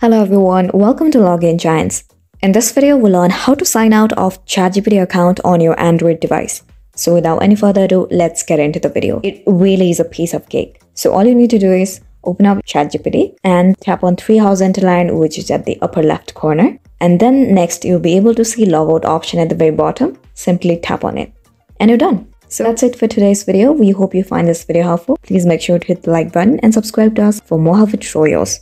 Hello everyone, welcome to Login Giants. In this video, we'll learn how to sign out of ChatGPT account on your Android device. So without any further ado, let's get into the video. It really is a piece of cake. So all you need to do is open up ChatGPT and tap on three horizontal line which is at the upper left corner. And then next you'll be able to see logout option at the very bottom. Simply tap on it and you're done. So that's it for today's video. We hope you find this video helpful. Please make sure to hit the like button and subscribe to us for more helpful tutorials.